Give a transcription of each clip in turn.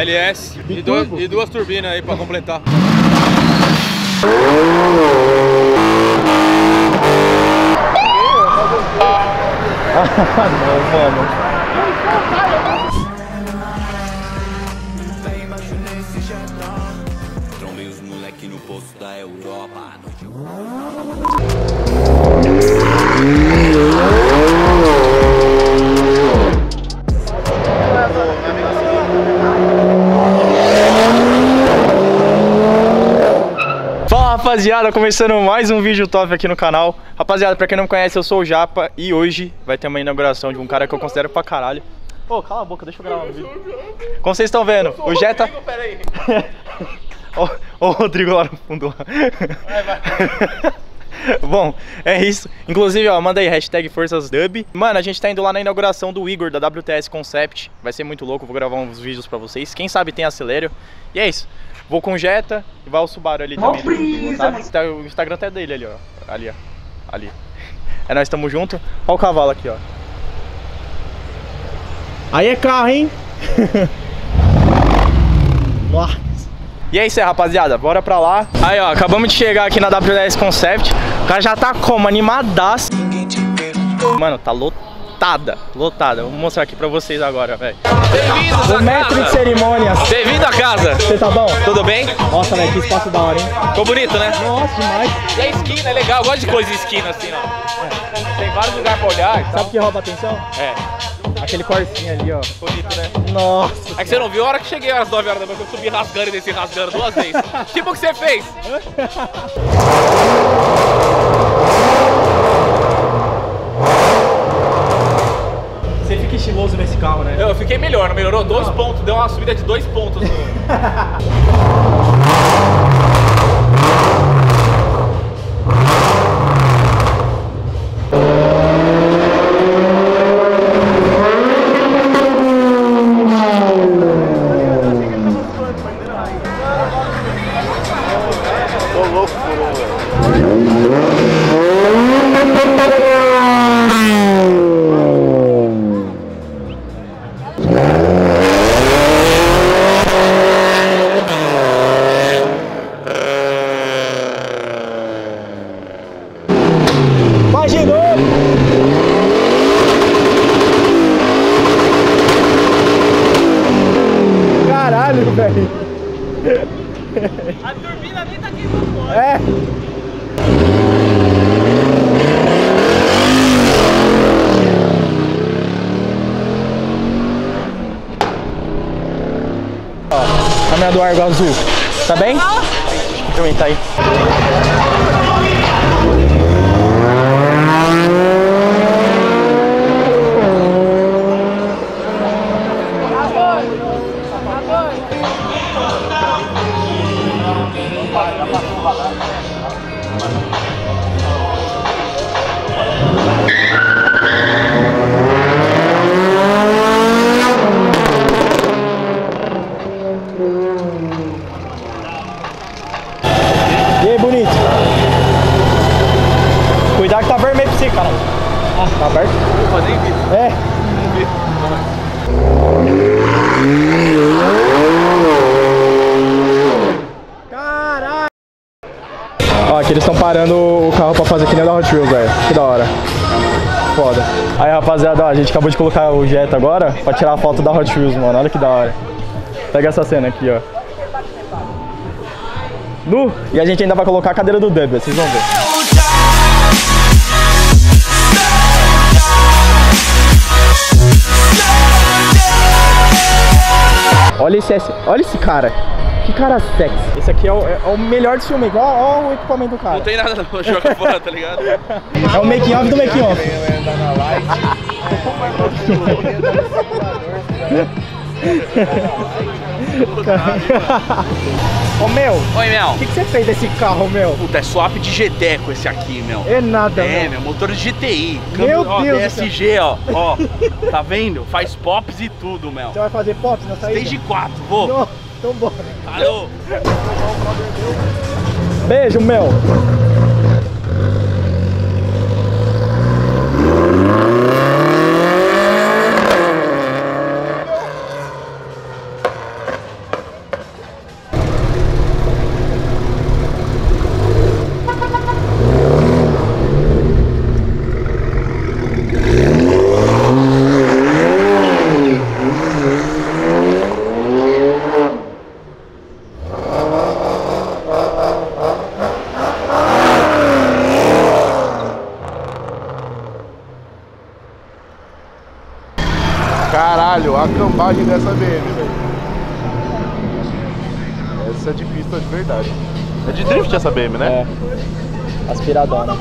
LS e, duas, e duas turbinas aí pra completar. Não, mano. Trombei os moleque no posto da Europa rapaziada, começando mais um vídeo top aqui no canal Rapaziada, pra quem não me conhece, eu sou o Japa E hoje vai ter uma inauguração de um cara que eu considero pra caralho Ô, cala a boca, deixa eu gravar um vídeo Como vocês estão vendo, o Jetta... Ó o Rodrigo lá no fundo lá. Bom, é isso. Inclusive, ó, manda aí hashtag ForçasDub. Mano, a gente tá indo lá na inauguração do Igor, da WTS Concept. Vai ser muito louco, vou gravar uns vídeos pra vocês. Quem sabe tem acelero. E é isso. Vou com Jetta e vai o Subaru ali também. Tá? Tá- O Instagram até dele ali, ó. Ali, ó. Ali. É, nós estamos junto. Ó o cavalo aqui, ó. Aí é carro, hein? Nossa. E é isso aí, rapaziada. Bora pra lá. Aí, ó, acabamos de chegar aqui na WS Concept. O cara já tá como? Animadaço. Mano, tá lotada. Lotada. Vou mostrar aqui pra vocês agora, velho. Bem-vindos O mestre de cerimônias. Bem-vindo à casa! Você tá bom? Tudo bem? Nossa, velho, que espaço da hora, hein? Ficou bonito, né? Nossa, demais. E a esquina é legal, eu gosto de coisa em esquina assim, ó. Tem vários lugares pra olhar e Sabe o que rouba atenção? É, Aquele corcinho ali, ó. bonito, né? Nossa. É que você não viu a hora que cheguei às 9 horas da manhã que eu subi rasgando e desci rasgando duas vezes. tipo o que você fez? Você fica estiloso nesse carro, né? Eu fiquei melhor, melhorou? Dois pontos, deu uma subida de dois pontos. No... Imaginou? Caralho, velho. A turbina nem tá queimando É. Ó, a minha do Argo Azul. Tá bem? Também tá aí. E aí, bonito? Cuidado que tá vermelho pra você, cara. Tá aberto? Opa, nem vi. É. Caralho! Aqui eles estão parando o carro pra fazer que nem da Hot Wheels, velho. Que da hora. Foda. Aí, rapaziada, ó, a gente acabou de colocar o Jetta agora pra tirar a foto da Hot Wheels, mano. Olha que da hora. Pega essa cena aqui, ó. Nu! E a gente ainda vai colocar a cadeira do Dub, vocês vão ver. Olha esse- olha esse cara. Que cara sexy. Esse aqui é o, é o melhor do filme. Olha, olha o equipamento do cara. Não tem nada não, joga fora, tá ligado? É o making off do making off. Ô meu, Oi, Mel. o que, que você fez desse carro, meu? Puta, é swap de GTEco esse aqui, meu. É nada, É, meu. meu, motor de GTI. Meu ó, Deus DSG, ó. Ó, tá vendo? Faz pops e tudo, Mel. Você vai fazer pop na saída? Stage 4, vou. Não, então bora. Alô. Beijo, meu. Cambagem dessa BM, velho. Essa é de pista de verdade. É de drift essa BM, né? É. Aspiradona.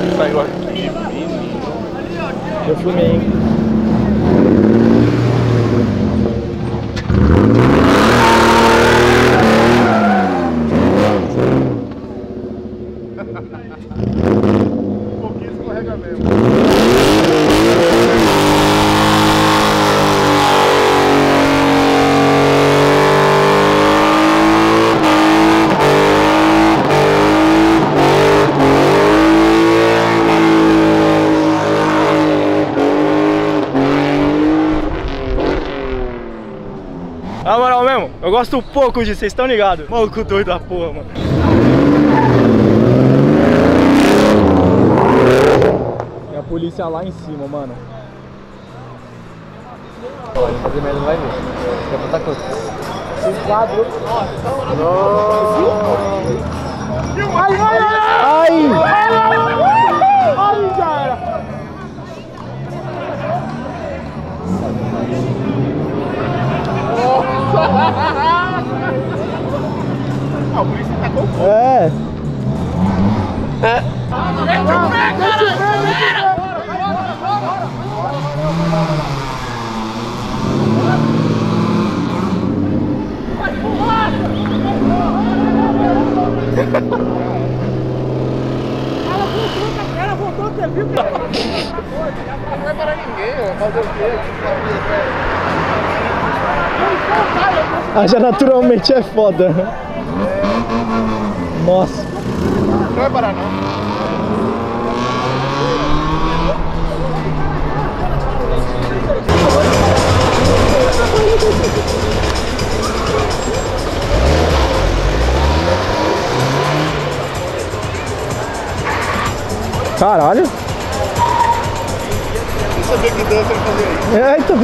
Que saiu aqui, menino. Eu filmei, hein? Um pouquinho escorrega mesmo. Na moral gosto pouco disso, vocês estão ligados? Maluco doido da porra, mano. E a polícia lá em cima, mano. Pode fazer merda, não vai ver. Quer botar quanto? Um quadro. Ai, ai, ai! Ai! Ai, já era! Ah, o polícia tá com É. Não vai parar ninguém, ó. Fazer o quê? Ah, já naturalmente é foda. Nossa. Não vai parar não. Caralho. Eu sabia que dança ele fazia isso. É, então.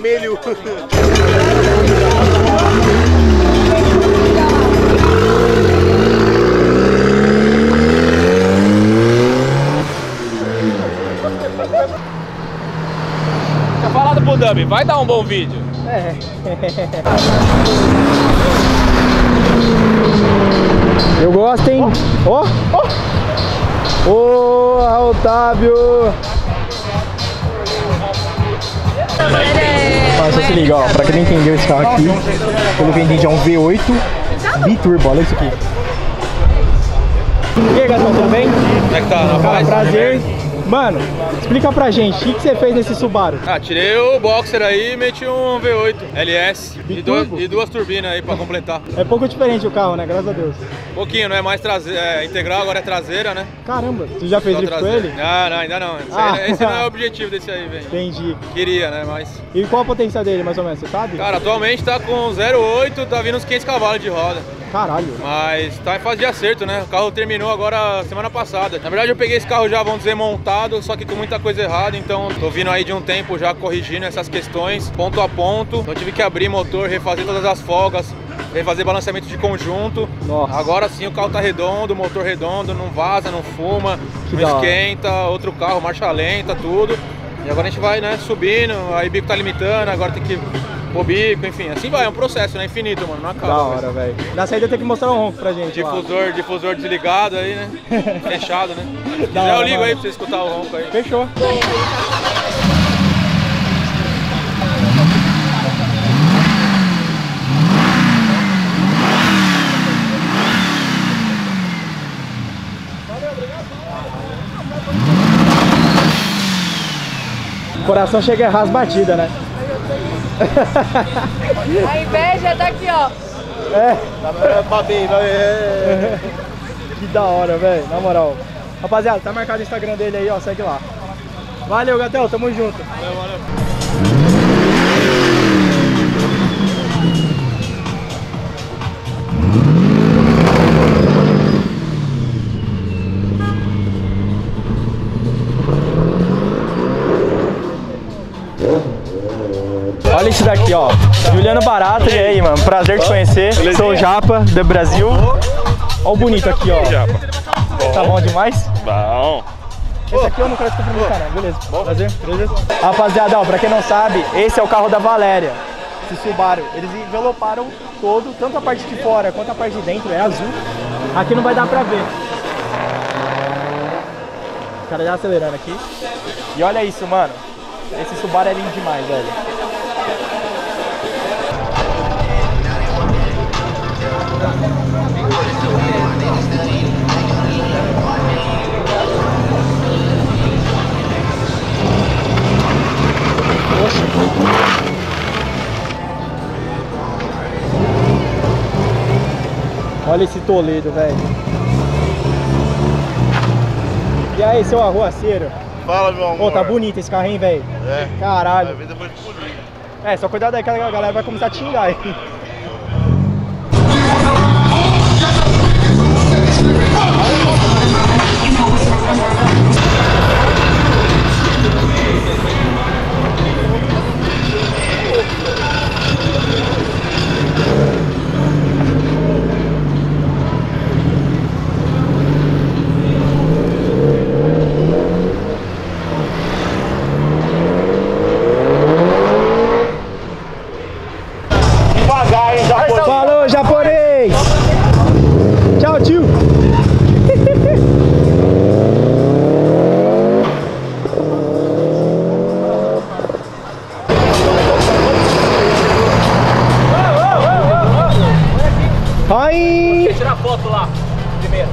Vermelho. Tinha falado pro Dub, vai dar um bom vídeo. É. Eu gosto, hein? Ó! Ó! Ô, Otávio! Só se liga, ó, pra quem não entendeu esse carro aqui, pelo que eu entendi é um V8 biturbo, olha isso aqui. E aí, gatão, tudo bem? Como é que tá? Cara, prazer. Mano, explica pra gente, o que, que você fez nesse Subaru? Ah, tirei o boxer aí e meti um V8 LS e, duas- e duas turbinas aí pra completar. É pouco diferente o carro, né? Graças a Deus. Pouquinho, não é mais traseira, é, integral, agora é traseira, né? Caramba, tu já fez Só drift com ele? Não, não, ainda não. Esse, Ah. aí- esse não é o objetivo desse aí, velho. Entendi. Queria, né? Mas. E qual a potência dele, mais ou menos, você sabe? Cara, atualmente tá com 0,8, tá vindo uns 500 cavalos de roda. Caralho. Mas tá em fase de acerto, né? O carro terminou agora semana passada. Na verdade, eu peguei esse carro já, vamos dizer, montado, só que com muita coisa errada. Então, tô vindo aí de um tempo já corrigindo essas questões, ponto a ponto. Então, tive que abrir motor, refazer todas as folgas, refazer balanceamento de conjunto. Nossa. Agora sim o carro tá redondo, motor redondo, não vaza, não fuma, Que não esquenta, outro carro, marcha lenta, tudo. E agora a gente vai, né, subindo, aí o bico tá limitando, agora tem que pôr bico, enfim, assim vai, é um processo, né, infinito, mano, não acaba. Da hora, velho. Na saída tem que mostrar um ronco pra gente. lá. Difusor, difusor desligado aí, né? Fechado, né? Se quiser eu ligo mano. aí pra você escutar o ronco aí. Fechou. O coração chega a errar as batidas, né? A inveja tá aqui, ó. É, vai. É. que da hora, velho. Na moral. Rapaziada, tá marcado o Instagram dele aí, ó. Segue lá. Valeu, Gatel. Tamo junto. Valeu, valeu. Juliano Barata, e aí, mano? Prazer te conhecer. Sou o Japa, do Brasil. Ó o bonito aqui, ó. Tá bom demais? Bom. Esse aqui eu não quero te cumprimentar, não. Beleza. Prazer, beleza. Rapaziada, ó, pra quem não sabe, esse é o carro da Valéria. Esse Subaru. Eles enveloparam todo, tanto a parte de fora quanto a parte de dentro, é azul. Aqui não vai dar pra ver. O cara já acelerando aqui. E olha isso, mano. Esse Subaru é lindo demais, velho. Olha esse Toledo, velho. E aí, seu arruaceiro? Fala, meu amor. Pô, tá bonito esse carro, hein, velho? É. Caralho. É, só cuidado aí que a galera vai começar a te xingar aí. Ai! Tirar foto lá, primeiro.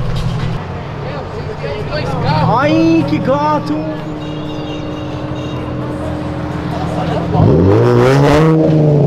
Ai, que gato! Vai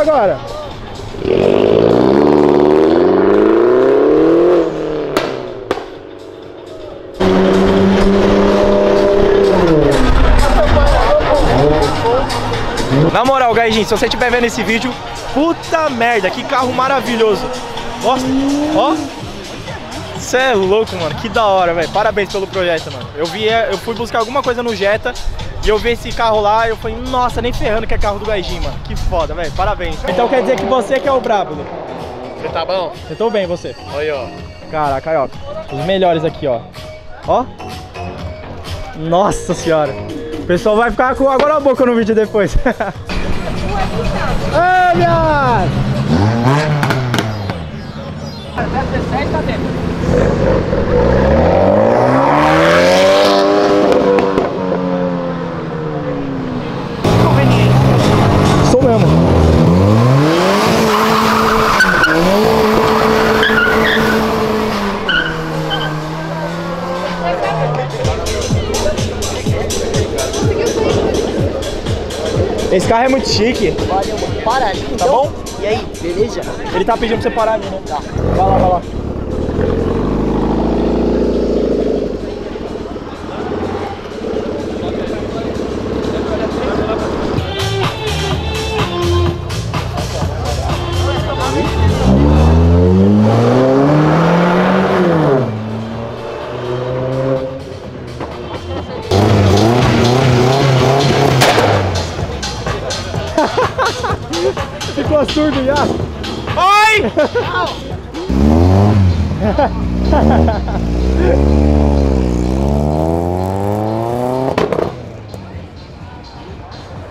agora. Na moral, Gaijin, se você estiver vendo esse vídeo, puta merda, que carro maravilhoso. Nossa, ó. Você é louco, mano. Que da hora, velho. Parabéns pelo projeto, mano. Eu vi, eu fui buscar alguma coisa no Jetta e eu vi esse carro lá e eu falei, nossa, nem ferrando que é carro do Gaijin, mano. Que foda, velho. Parabéns. Então quer dizer que você que é o brabo, né? Você tá bom? Eu tô bem, você. Olha, ó. Caraca, aí, ó. Os melhores aqui, ó. Ó. Nossa senhora. O pessoal vai ficar com água na boca no vídeo depois. Olha! Sou Esse carro é muito chique. Valeu, mano. Para ali, Tá então. bom? E aí, beleza? Ele tá pedindo pra você parar ali, né? Tá. Vai lá, vai lá. Ficou surdo já?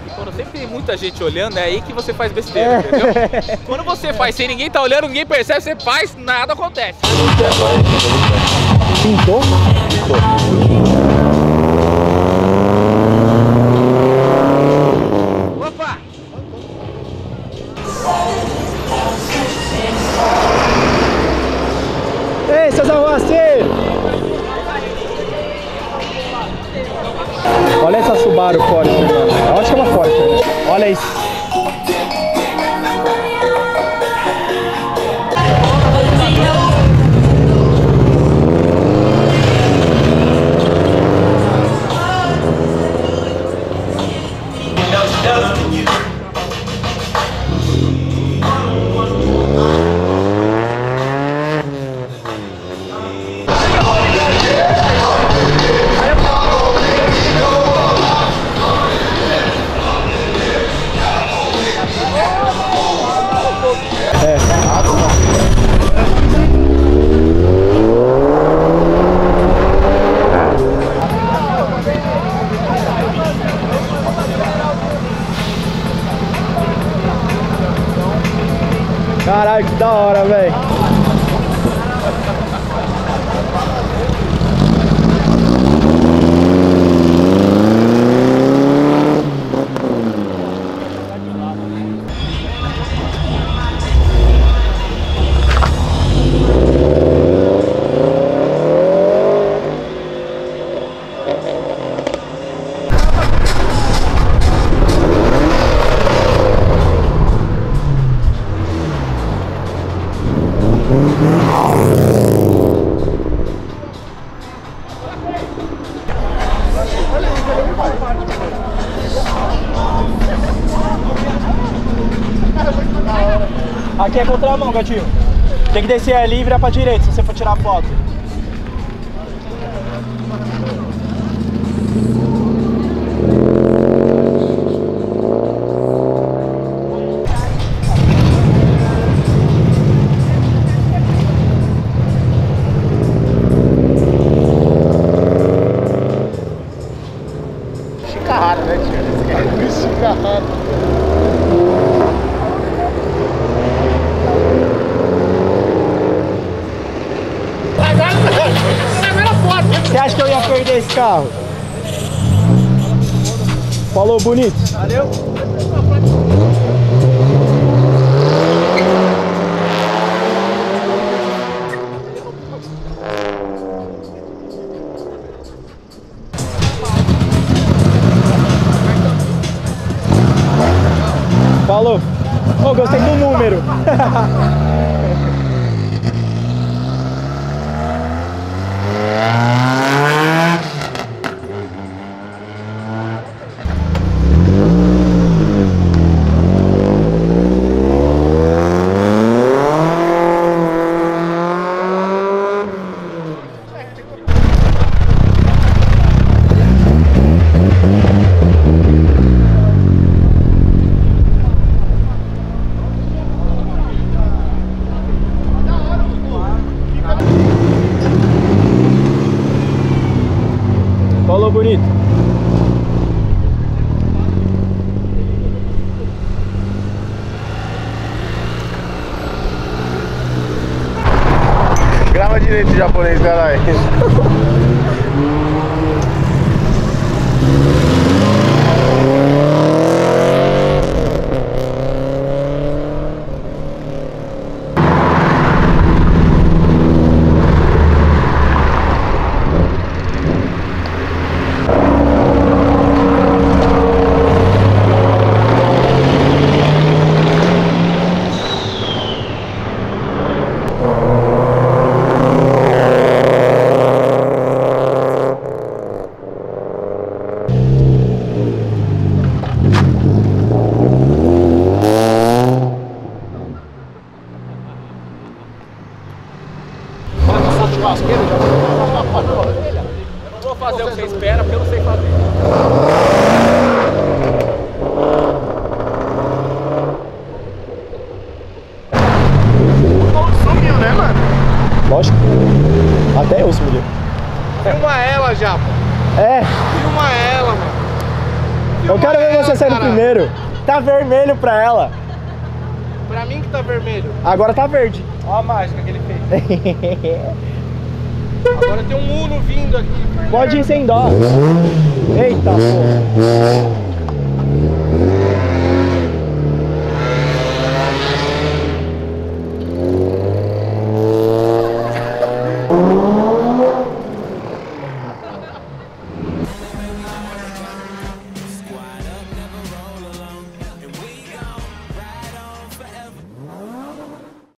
E quando sempre tem muita gente olhando, é aí que você faz besteira, entendeu? Quando você faz sem ninguém tá olhando, ninguém percebe, você faz, nada acontece. Pintou? Olha essa Subaru Forester, mano. Eu acho que é uma Forester, né? Olha isso. Gatinho. Tem que descer ali e virar pra direita se você for tirar foto. Carro? Falou bonito. Valeu. Falou. Ô, gostei do número. Falou bonito. Grava direito japonês, caralho. Eu não vou fazer o que você espera, porque eu não sei fazer. Sumiu, né, mano? Lógico. Até eu sumiu. Filma ela já, pô. É, Filma ela, mano. eu quero ver você saindo caralho. primeiro. Tá vermelho pra ela. Pra mim que tá vermelho. Agora tá verde. Olha a mágica que ele fez. Agora tem um Uno vindo aqui. Pode ir sem dó. Eita, pô.